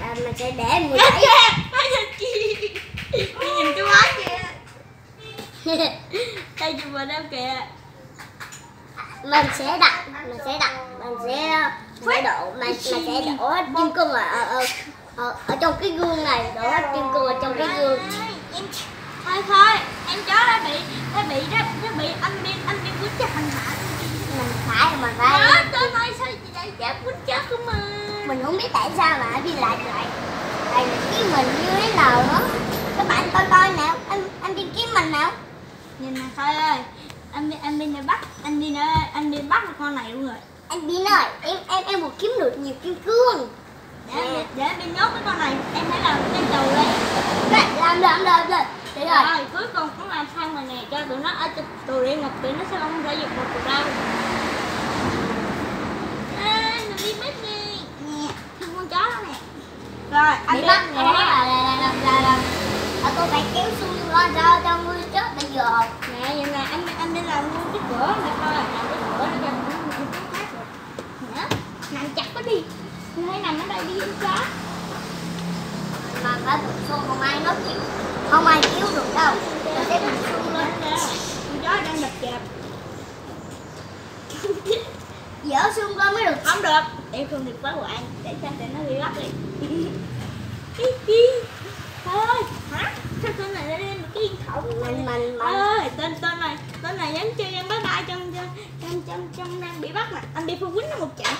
à, mình sẽ để 17 Mày nhìn cái quá kìa. Đây chụp mình em kìa. Mình sẽ đặt mình sẽ đặt mình sẽ sẽ đổ mình, mình sẽ đổ hết kim cương ở ở, ở ở trong cái gương này đổ hết kim cương ở trong cái gương. Thôi thôi em chó đã bị đã bị đã, đã bị anh biên anh biên quýnh cho hành hạ mình phải mình đó phải tôi nói sao chị lại giả quýnh chết của mà mình không biết tại sao mà đi lại lại lại kiếm mình như thế nào nữa. Các bạn coi coi nào anh anh đi kiếm mình nào. Nhìn nè thôi ơi anh anh đã bắt anh biên đã anh biên bắt được con này luôn rồi. Anh Bin ơi em em em muốn kiếm được nhiều kim cương. Để để, biên nhốt cái con này em phải làm cái tù đấy. Làm làm làm làm thế rồi. Rồi cuối cùng cũng làm xong rồi nè cho tụi nó ở tù địa ngục tụi nó sẽ không thể dục được đâu à, mình đi bắt nè nè thương con chó đó nè rồi anh bị đi bắt nữa là là là là là là à, tôi phải kéo xương ra cho cho ngươi chết bây giờ nè vậy nè anh anh đi làm luôn cái cửa này coi làm cái cửa nó cho mình mình cũng khác rồi nè nằm chặt nó đi Ngươi hãy nằm ở đây đi chó. Mà phải bụng xương không ai nói chịu không ai cứu được đâu. Mình sẽ bụng xương lên con chó đang đập chạp dỡ xương lên mới được. Không được. Em không được phá hoại để cho tụi nó bị bắt đi. Thôi hả? Sao tên này lên một cái yên khẩu mình mình mình ơi tên tên này. Tên này dám chơi em bye bye trong trong trong trong, đang bị bắt nè anh đi phu quýnh nó một trận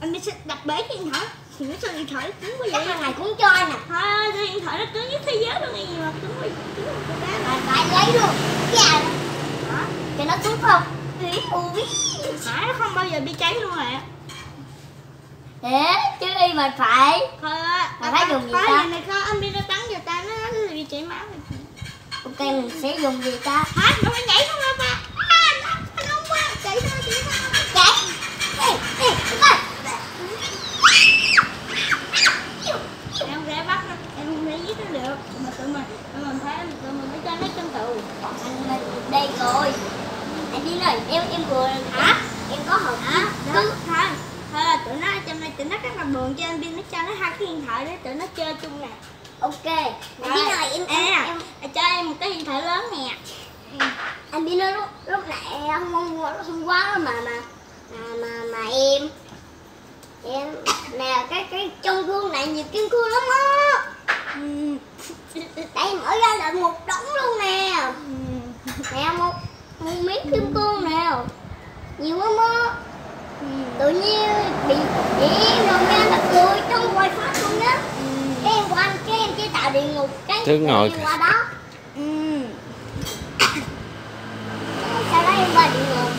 anh đi sẽ đập bể cái điện thoại thì nó sao điện thoại cứng quá vậy? Thằng này cũng chơi nè thôi. Cái điện thoại nó cứng nhất thế giới luôn gì mà cứng quá cứng quá cứng phải phải lấy luôn. Dạ hả? Cho nó xuống không? Ý, ui. Hả? Nó không bao giờ bị cháy luôn rồi ạ. Thế chứ y mà phải. Thôi á Mà phải dùng gì ta? giờ này không anh đi nó bắn vào ta nó bị chảy máu ok mình sẽ dùng gì ta hả nó phải nhảy không hả ba à nó nó nóng quá chạy thôi chạy thôi chạy ê ê coi em sẽ bắt nó em không thể giết nó được mà tụi mình tụi mình phải tụi mình phải cho nó trong tù anh lên đây rồi anh đi rồi em em vừa hả? Em có hộp hả? cứ thôi. Thôi là tụi nó trong đây tụi nó rất là buồn cho anh Vin nó cho nó hai cái điện thoại để tụi nó chơi chung nè. Ok. Anh đi rồi em em, à, em cho em một cái điện thoại lớn nè. Anh nói lúc lúc nãy hôm hôm qua mà mà mà mà, mà em em nè cái cái trong gương này nhiều kim cương lắm á ừ. đây mở ra là một đống luôn nè Ừ. nè một một miếng kim cương nè nhiều lắm á Ừ. tự nhiên bị bị rồi nghe là cười trong quay phát luôn á Ừ. cái em qua cái em chế tạo địa ngục cái Cứ ngồi em qua đó Ừ. sau đó em qua địa ngục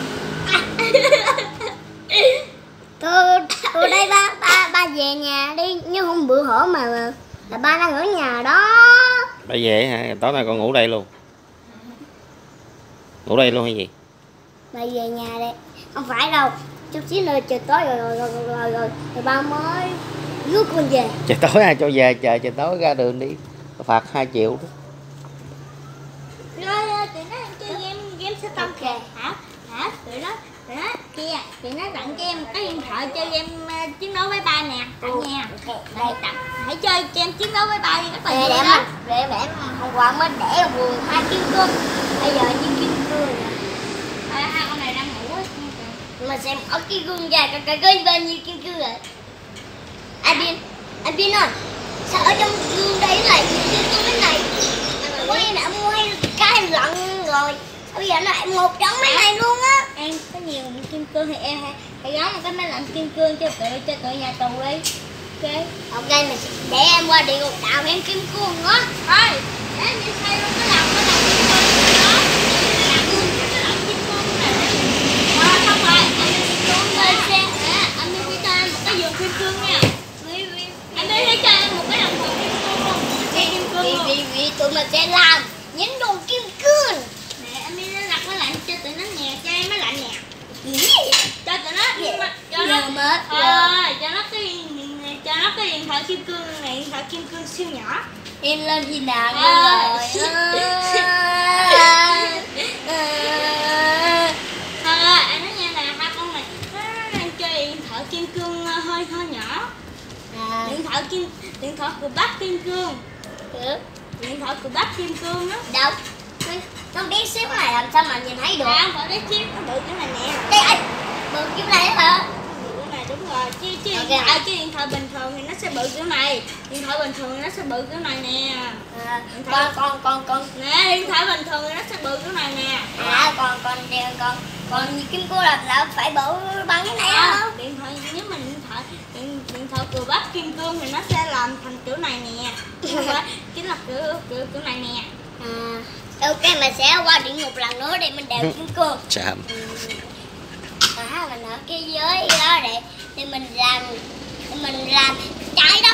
tôi tôi đây ba ba ba về nhà đi như hôm bữa hở mà là ba đang ở nhà đó Bà về hả? Tối nay con ngủ đây luôn. Ngủ đây luôn hay gì? Ba về nhà đây không phải đâu. Chút xíu nữa trời tối rồi rồi rồi rồi rồi, rồi, rồi ba mới rước con về. Trời tối ai cho về? Trời trời tối ra đường đi. Phạt 2 triệu đó. rồi rồi, tụi nó chơi game game sẽ tâm kìa. Hả? Hả? Tụi nó tụi nó kia. Tụi nó tặng cho em cái điện thoại chơi game ờ, chiến đấu với ba nè. Tặng nha ok. Đây. tặng hãy chơi game chiến đấu với ba đi rất là để đó. để để hôm qua mới để buồn hai kim cương bây giờ như kim cương nè à, hai con này đang ngủ á mà xem ở cái gương ra cái cái cái bên như kim cương rồi. Anh Bin anh Bin ơi sao ở trong gương đây lại như kim cương thế này? Em đã mua cái lận rồi. Bây giờ nó lại một trong mấy này luôn á. Em có nhiều kim cương thì em hãy hãy gắn một cái máy lạnh kim cương cho tụi cho tụi nhà tù đi. Ok. Ok mình để em qua địa ngục tạo em kim cương nữa. Thôi để em đi xây luôn cái lòng cái lòng kim cương đó làm luôn cái lòng kim cương này rồi xong rồi anh đi xuống lên xe à, anh đi sẽ cho em một cái giường kim cương nha anh đi sẽ cho em một cái đồng hồ kim cương luôn cái kim cương vì luôn vì vì tụi mình sẽ làm những đồ kim cương nè anh đi nó đặt máy lạnh cho tụi nó nè cho em máy lạnh nè Ý, cho tụi nó Dạ. Giờ mới Thôi, cho nó cái cho nó cái điện thoại kim cương này, điện thoại kim cương siêu nhỏ. em lên gì nào Ờ. rồi. Thôi, anh nói nha là hai con này nó đang chơi điện thoại kim cương ờ, hơi hơi nhỏ. à, Điện thoại kim điện thoại của bác kim cương. Ừ. điện thoại của bác kim cương đó. Đâu? Con- con bé xíu này làm sao mà nhìn thấy được. À không phải cái chiếc nó bự cái này nè. Đây anh bự kiểu này hả bự cái này đúng rồi chứ chứ Ok. điện thoại chứ điện thoại bình thường thì nó sẽ bự kiểu này. Điện thoại bình thường thì nó sẽ bự kiểu này nè. À, con con con con. Nè điện thoại bình thường thì nó sẽ bự kiểu này nè. À còn còn con. Còn như kim cô là là phải bự bằng cái này à, không? điện thoại nếu mà điện thoại điện, điện thoại của bác kim cương thì nó sẽ làm thành kiểu này nè. Chính là kiểu kiểu kiểu này nè. À, ok mình sẽ qua địa ngục lần nữa để mình đeo kim cương chạm à mình ở cái giới đó để thì mình làm mình làm trái đó.